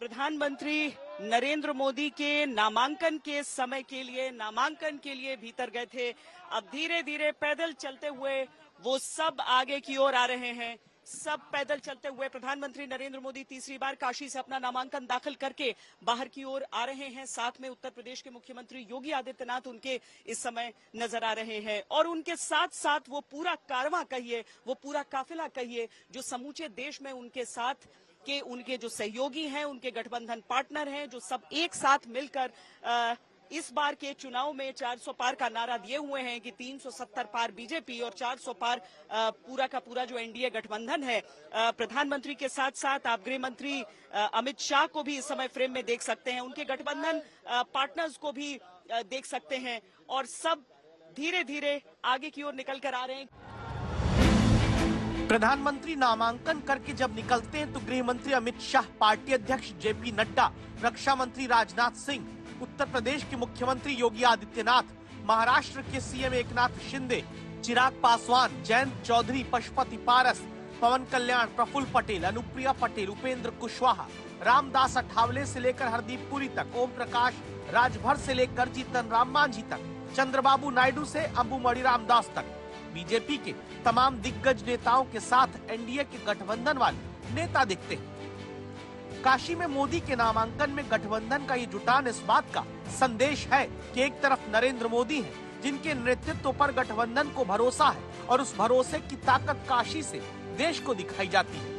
प्रधानमंत्री नरेंद्र मोदी के नामांकन के समय के लिए, नामांकन के लिए भीतर गए थे। अब धीरे धीरे पैदल चलते हुए वो सब आगे की ओर आ रहे हैं। सब पैदल चलते हुए प्रधानमंत्री नरेंद्र मोदी तीसरी बार काशी से अपना नामांकन दाखिल करके बाहर की ओर आ रहे हैं। साथ में उत्तर प्रदेश के मुख्यमंत्री योगी आदित्यनाथ उनके इस समय नज़र आ रहे हैं। और उनके साथ साथ वो पूरा कारवा कहिए, वो पूरा काफिला कहिए, जो समूचे देश में उनके साथ के उनके जो सहयोगी हैं, उनके गठबंधन पार्टनर हैं, जो सब एक साथ मिलकर इस बार के चुनाव में 400 पार का नारा दिए हुए हैं कि 370 पार बीजेपी और 400 पार पूरा का पूरा जो एनडीए गठबंधन है। प्रधानमंत्री के साथ साथ आप गृह मंत्री अमित शाह को भी इस समय फ्रेम में देख सकते हैं, उनके गठबंधन पार्टनर्स को भी देख सकते हैं और सब धीरे धीरे आगे की ओर निकल कर आ रहे हैं। प्रधानमंत्री नामांकन करके जब निकलते हैं तो गृह मंत्री अमित शाह, पार्टी अध्यक्ष जेपी नड्डा रक्षा मंत्री राजनाथ सिंह, उत्तर प्रदेश के मुख्यमंत्री योगी आदित्यनाथ, महाराष्ट्र के सीएम एकनाथ शिंदे, चिराग पासवान, जयंत चौधरी, पशुपति पारस, पवन कल्याण, प्रफुल्ल पटेल, अनुप्रिया पटेल, उपेंद्र कुशवाहा, रामदास अठावले से लेकर हरदीप पुरी तक, ओम प्रकाश, राजभर से लेकर जीतन राम मांझी तक, चंद्रबाबू नायडू से अंबुमणि रामदास तक। बीजेपी के तमाम दिग्गज नेताओं के साथ एनडीए के गठबंधन वाले नेता दिखते हैं। काशी में मोदी के नामांकन में गठबंधन का ये जुटान इस बात का संदेश है कि एक तरफ़ नरेंद्र मोदी हैं, जिनके नेतृत्व पर गठबंधन को भरोसा है और उस भरोसे की ताकत काशी से देश को दिखाई जाती है।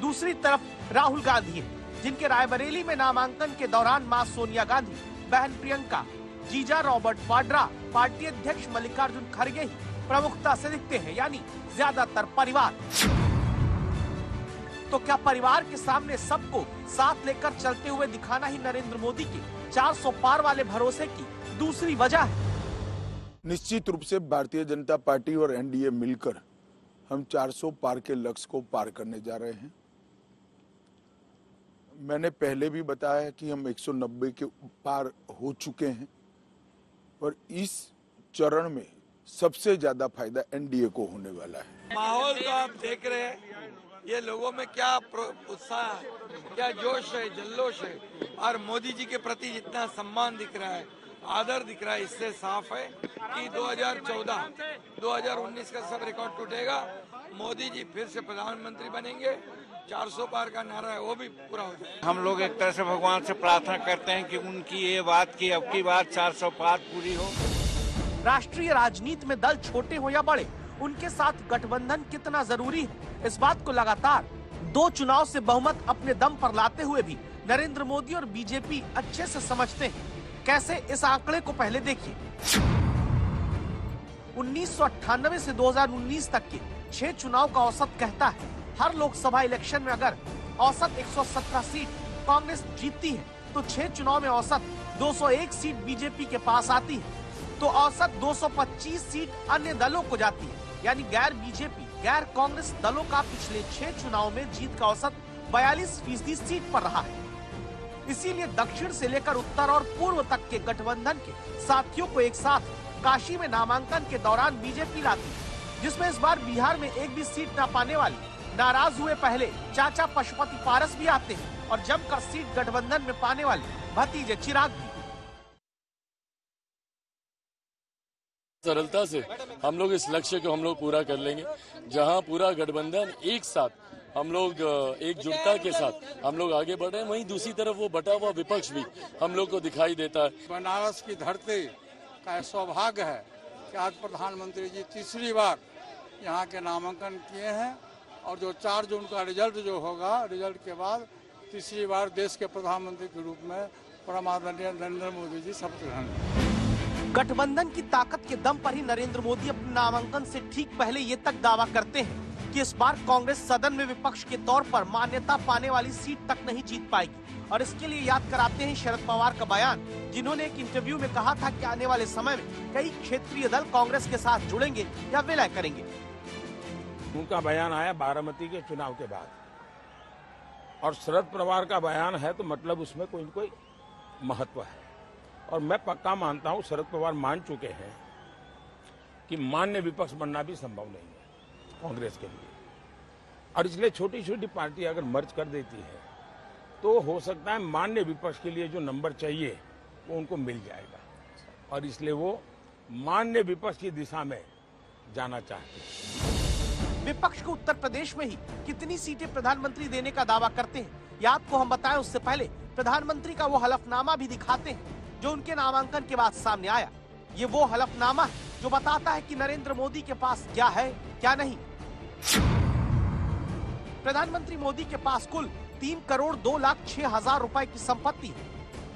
दूसरी तरफ़ राहुल गांधी हैं, जिनके रायबरेली में नामांकन के दौरान माँ सोनिया गांधी बहन प्रियंका जीजा रॉबर्ट वाड्रा पार्टी अध्यक्ष मल्लिकार्जुन खड़गे ही प्रमुखता से दिखते हैं, यानी ज़्यादातर परिवार। तो क्या परिवार के सामने सबको साथ लेकर चलते हुए दिखाना ही नरेंद्र मोदी के 400 पार वाले भरोसे की दूसरी वजह है? निश्चित रूप से भारतीय जनता पार्टी और एनडीए मिलकर हम 400 पार के लक्ष्य को पार करने जा रहे हैं। मैंने पहले भी बताया कि हम 190 के पार हो चुके हैं। और इस चरण में सबसे ज़्यादा फ़ायदा एनडीए को होने वाला है। माहौल तो आप देख रहे हैं। ये लोगों में क्या उत्साह है, क्या जोश है जल्लोश है। और मोदी जी के प्रति जितना सम्मान दिख रहा है, आदर दिख रहा है, इससे साफ़ है कि 2014 2019 का सब रिकॉर्ड टूटेगा। मोदी जी फिर से प्रधानमंत्री बनेंगे। 400 पार का नारा है वो भी पूरा हो जाएगा। हम लोग एक तरह से भगवान से प्रार्थना करते हैं कि उनकी ये बात की अब की बात 400 पार पूरी हो। राष्ट्रीय राजनीति में दल छोटे हो या बड़े उनके साथ गठबंधन कितना ज़रूरी है? इस बात को लगातार दो चुनाव से बहुमत अपने दम पर लाते हुए भी नरेंद्र मोदी और बीजेपी अच्छे से समझते हैं। कैसे इस आंकड़े को पहले देखिए? उन्नीस से 2019 तक के छह चुनाव का औसत कहता है। हर लोकसभा इलेक्शन में अगर औसत 117 सीट कांग्रेस जीतती है तो छह चुनाव में औसत 201 सीट बीजेपी के पास आती है। तो औसत 225 सीट अन्य दलों को जाती है। यानी गैर बीजेपी, गैर कांग्रेस दलों का पिछले छह चुनाव में जीत का औसत 42 फ़ीसदी सीट पर रहा है। इसीलिए दक्षिण से लेकर उत्तर और पूर्व तक के गठबंधन के साथियों को एक साथ काशी में नामांकन के दौरान बीजेपी लाती है। जिसमें इस बार बिहार में एक भी सीट न पाने वाली नाराज़ हुए पहले चाचा पशुपति पारस भी आते हैं और जमकर सीट गठबंधन में पाने वाले भतीजे चिराग भी। सरलता से हम लोग इस लक्ष्य को हम लोग पूरा कर लेंगे जहाँ पूरा गठबंधन एक साथ हम लोग एकजुटता के साथ हम लोग आगे बढ़े वहीं दूसरी तरफ़ वो बटा हुआ विपक्ष भी हम लोग को दिखाई देता है। बनारस की धरती का सौभाग्य है कि आज प्रधानमंत्री जी तीसरी बार यहाँ के नामांकन किए हैं और जो चार जून का रिज़ल्ट जो होगा, रिज़ल्ट के बाद तीसरी बार देश के प्रधानमंत्री के रूप में परमादरणीय नरेंद्र मोदी जी शपथ ग्रहण गठबंधन की ताकत के दम पर ही नरेंद्र मोदी अपने नामांकन से ठीक पहले ये तक दावा करते हैं। कि इस बार कांग्रेस सदन में विपक्ष के तौर पर मान्यता पाने वाली सीट तक नहीं जीत पाएगी। और इसके लिए याद कराते हैं शरद पवार का बयान, जिन्होंने एक इंटरव्यू में कहा था कि आने वाले समय में कई क्षेत्रीय दल कांग्रेस के साथ जुड़ेंगे या विलय करेंगे। उनका बयान आया बारामती के चुनाव के बाद। और शरद पवार का बयान है तो मतलब उसमें कोई न कोई महत्व है। और मैं पक्का मानता हूँ, शरद पवार मान चुके हैं कि मान्य विपक्ष बनना भी संभव नहीं है। कांग्रेस के लिए। और इसलिए छोटी छोटी पार्टी अगर मर्ज कर देती है तो हो सकता है मान्य विपक्ष के लिए जो नंबर चाहिए, वो उनको मिल जाएगा। और इसलिए वो मान्य विपक्ष की दिशा में जाना चाहते हैं। विपक्ष को उत्तर प्रदेश में ही कितनी सीटें प्रधानमंत्री देने का दावा करते हैं या आपको हम बताएँ उससे पहले प्रधानमंत्री का वो हलफनामा भी दिखाते हैं, जो उनके नामांकन के बाद सामने आया। ये वो हलफनामा है जो बताता है कि नरेंद्र मोदी के पास क्या है, क्या नहीं। प्रधानमंत्री मोदी के पास कुल तीन करोड़ दो लाख छह हज़ार रूपए की संपत्ति है।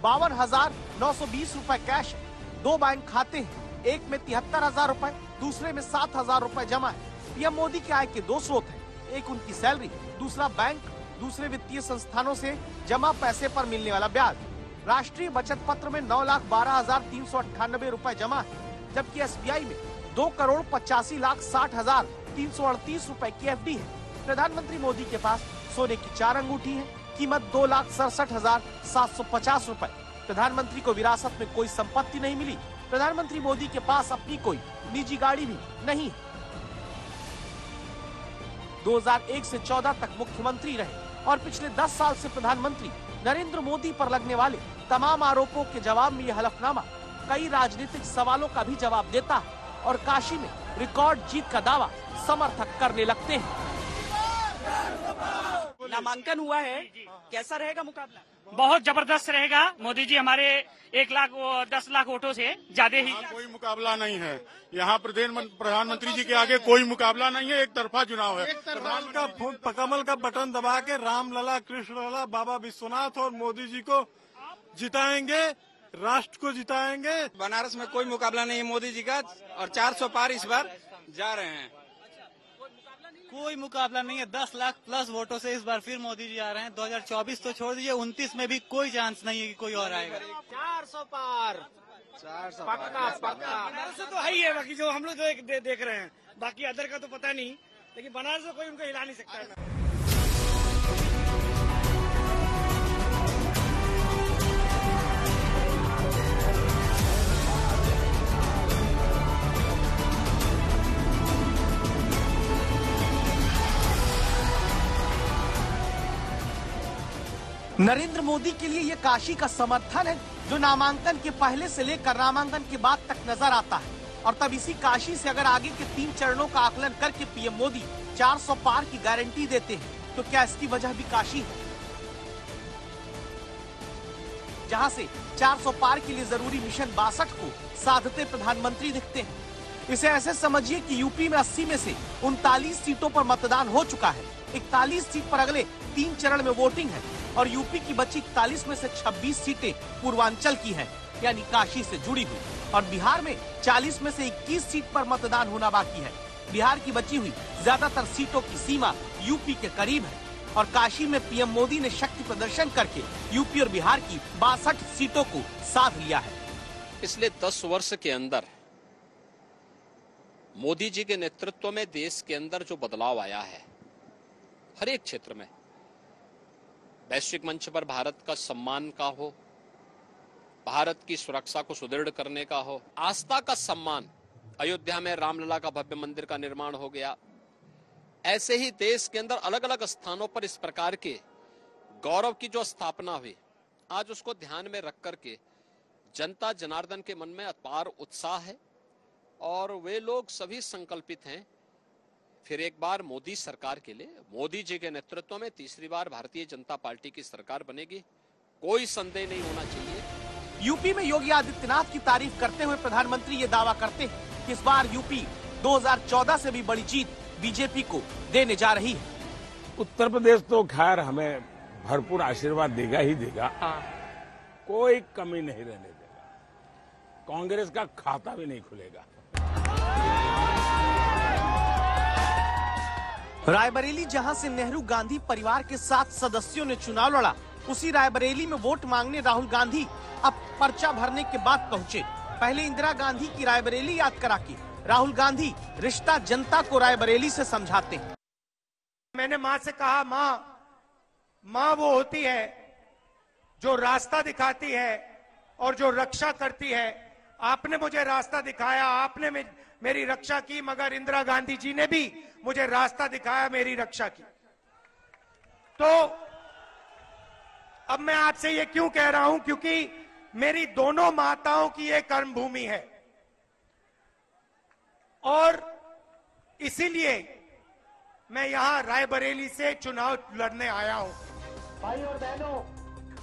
बावन हज़ार नौ सौ बीस रूपए कैश दो बैंक खाते हैं। एक में तिहत्तर हज़ार रूपए, दूसरे में सात हज़ार रूपए जमा है। पीएम मोदी के आय के दो स्रोत हैं। एक उनकी सैलरी, दूसरा बैंक, दूसरे वित्तीय संस्थानों से जमा पैसे पर मिलने वाला ब्याज। राष्ट्रीय बचत पत्र में नौ लाख बारह हज़ार तीन सौ अट्ठानबे रूपए जमा है, जबकि एसबीआई में दो करोड़ पचासी लाख साठ हज़ार तीन सौ अड़तीस रूपए की एफडी है। प्रधानमंत्री मोदी के पास सोने की चार अंगूठी है। कीमत दो लाख सड़सठ हज़ार सात सौ पचास रूपए। प्रधानमंत्री को विरासत में कोई संपत्ति नहीं मिली। प्रधानमंत्री मोदी के पास अपनी कोई निजी गाड़ी भी नहीं है। 2001 से 14 तक मुख्यमंत्री रहे और पिछले 10 साल से प्रधानमंत्री नरेंद्र मोदी पर लगने वाले तमाम आरोपों के जवाब में यह हलफनामा कई राजनीतिक सवालों का भी जवाब देता है। और काशी में रिकॉर्ड जीत का दावा समर्थक करने लगते हैं। नामांकन हुआ है। कैसा रहेगा मुकाबला? बहुत ज़बरदस्त रहेगा। मोदी जी हमारे एक लाख दस लाख वोटों से ज़्यादा ही कोई मुकाबला नहीं है। यहाँ प्रधानमं- प्रधानमंत्री जी के आगे कोई मुकाबला नहीं है एक तरफा चुनाव है। कमल का कमल का बटन दबा के राम लला कृष्ण लला बाबा विश्वनाथ और मोदी जी को जिताएँगे। राष्ट्र को जिताएँगे। बनारस में कोई मुकाबला नहीं है मोदी जी का और 400 पार इस बार जा रहे हैं। कोई मुकाबला नहीं है। दस लाख प्लस वोटों से इस बार फिर मोदी जी आ रहे हैं। 2024 तो छोड़ दीजिए 29 में भी कोई चांस नहीं है कि कोई और आएगा। चार सौ पार। चार सौ पक्का पक्का। बनारस से तो है ही है बाकी जो हम लोग जो देख रहे हैं। बाकी अदर का तो पता नहीं। लेकिन बनारस से कोई उनको हिला नहीं सकता। है नरेंद्र मोदी के लिए ये काशी का समर्थन है, जो नामांकन के पहले से लेकर नामांकन के बाद तक नज़र आता है। और तब इसी काशी से अगर आगे के तीन चरणों का आकलन करके पीएम मोदी 400 पार की गारंटी देते हैं तो क्या इसकी वजह भी काशी है? जहाँ से 400 पार के लिए ज़रूरी मिशन बासठ को साधते प्रधानमंत्री दिखते हैं। इसे ऐसे समझिए कि यूपी में 80 में से उनतालीस सीटों पर मतदान हो चुका है। इकतालीस सीट पर अगले तीन चरण में वोटिंग है। और यूपी की बची इकतालीस में से 26 सीटें पूर्वांचल की हैं, यानी काशी से जुड़ी हुई। और बिहार में 40 में से 21 सीट पर मतदान होना बाकी है। बिहार की बची हुई ज़्यादातर सीटों की सीमा यूपी के करीब है। और काशी में पीएम मोदी ने शक्ति प्रदर्शन करके यूपी और बिहार की बासठ सीटों को साध लिया है। पिछले दस वर्ष के अंदर मोदी जी के नेतृत्व में देश के अंदर जो बदलाव आया है हर एक क्षेत्र में वैश्विक मंच पर भारत का सम्मान का हो, भारत की सुरक्षा को सुदृढ़ करने का हो, आस्था का सम्मान अयोध्या में रामलला का भव्य मंदिर का निर्माण हो गया। ऐसे ही देश के अंदर अलग अलग स्थानों पर इस प्रकार के गौरव की जो स्थापना हुई, आज उसको ध्यान में रख करके जनता जनार्दन के मन में अपार उत्साह है और वे लोग सभी संकल्पित हैं फिर एक बार मोदी सरकार के लिए मोदी जी के नेतृत्व में तीसरी बार भारतीय जनता पार्टी की सरकार बनेगी। कोई संदेह नहीं होना चाहिए। यूपी में योगी आदित्यनाथ की तारीफ़ करते हुए प्रधानमंत्री ये दावा करते हैं कि इस बार यूपी 2014 से भी बड़ी जीत बीजेपी को देने जा रही है। उत्तर प्रदेश तो खैर हमें भरपूर आशीर्वाद देगा ही देगा। कोई कमी नहीं रहने देगा। कांग्रेस का खाता भी नहीं खुलेगा। रायबरेली, जहाँ से नेहरू गांधी परिवार के सात सदस्यों ने चुनाव लड़ा, उसी रायबरेली में वोट मांगने राहुल गांधी अब पर्चा भरने के बाद पहुँचे। पहले इंदिरा गांधी की रायबरेली याद करा के राहुल गांधी रिश्ता जनता को रायबरेली से समझाते मैंने माँ से कहा, माँ माँ वो होती है जो रास्ता दिखाती है और जो रक्षा करती है। आपने मुझे रास्ता दिखाया, आपने मेरी रक्षा की, मगर इंदिरा गांधी जी ने भी मुझे रास्ता दिखाया मेरी रक्षा की। तो अब मैं आपसे ये क्यों कह रहा हूँ? क्योंकि मेरी दोनों माताओं की ये कर्म भूमि है। और इसीलिए मैं यहाँ रायबरेली से चुनाव लड़ने आया हूँ। भाई और बहनों,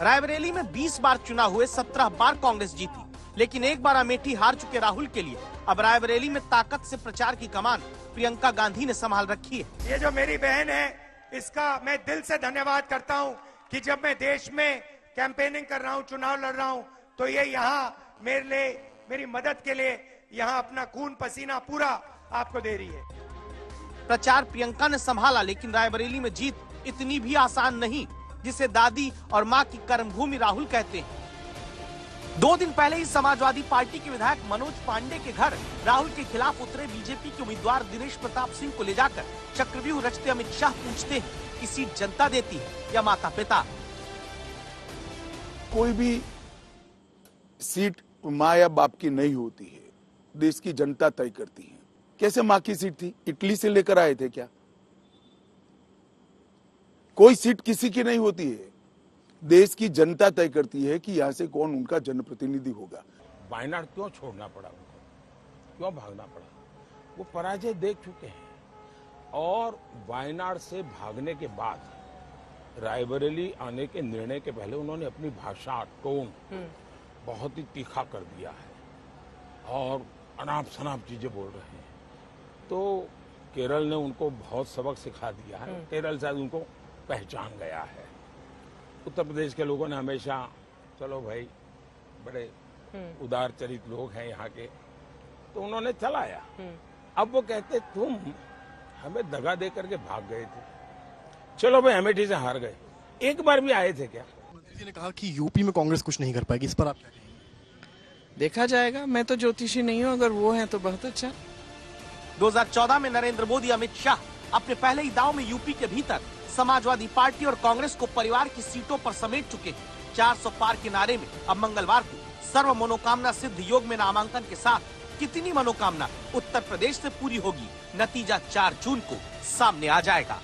रायबरेली में 20 बार चुनाव हुए 17 बार कांग्रेस जीती। लेकिन एक बार अमेठी हार चुके राहुल के लिए अब रायबरेली में ताकत से प्रचार की कमान प्रियंका गांधी ने संभाल रखी है। ये जो मेरी बहन है इसका मैं दिल से धन्यवाद करता हूँ कि जब मैं देश में कैंपेनिंग कर रहा हूँ चुनाव लड़ रहा हूँ तो ये यहाँ मेरे लिए मेरी मदद के लिए यहाँ अपना खून पसीना पूरा आपको दे रही है। प्रचार प्रियंका ने संभाला लेकिन रायबरेली में जीत इतनी भी आसान नहीं जिसे दादी और माँ की कर्मभूमि राहुल कहते हैं। दो दिन पहले ही समाजवादी पार्टी के विधायक मनोज पांडे के घर राहुल के खिलाफ उतरे बीजेपी के उम्मीदवार दिनेश प्रताप सिंह को ले जाकर चक्रव्यूह रचते अमित शाह पूछते हैं कि सीट जनता देती है या माता पिता कोई भी सीट माँ या बाप की नहीं होती है। देश की जनता तय करती है। कैसे माँ की सीट थी? इटली से लेकर आए थे क्या? कोई सीट किसी की नहीं होती है। देश की जनता तय करती है कि यहाँ से कौन उनका जनप्रतिनिधि होगा। वायनाड क्यों छोड़ना पड़ा उनको। क्यों भागना पड़ा? वो पराजय देख चुके हैं। और वायनाड से भागने के बाद रायबरेली आने के निर्णय के पहले उन्होंने अपनी भाषा टोन बहुत ही तीखा कर दिया है और अनाप शनाप चीज़ें बोल रहे हैं। तो केरल ने उनको बहुत सबक सिखा दिया है। केरल शायद उनको पहचान गया है। उत्तर प्रदेश के लोगों ने हमेशा चलो भाई बड़े उदार चरित लोग हैं यहाँ के। तो उन्होंने चलाया। अब वो कहते तुम हमें दगा दे करके भाग गए थे। चलो भाई अमेठी से हार गए। एक बार भी आए थे क्या? जी ने कहा कि यूपी में कांग्रेस कुछ नहीं कर पाएगी इस पर आप क्या कहेंगे? देखा जाएगा मैं तो ज्योतिषी नहीं हूँ अगर वो है तो बहुत अच्छा। 2014 में नरेंद्र मोदी अमित शाह अपने पहले ही दाव में यूपी के भीतर समाजवादी पार्टी और कांग्रेस को परिवार की सीटों पर समेट चुके हैं। 400 पार के नारे में अब मंगलवार को सर्व मनोकामना सिद्ध योग में नामांकन के साथ कितनी मनोकामना उत्तर प्रदेश से पूरी होगी? नतीजा 4 जून को सामने आ जाएगा।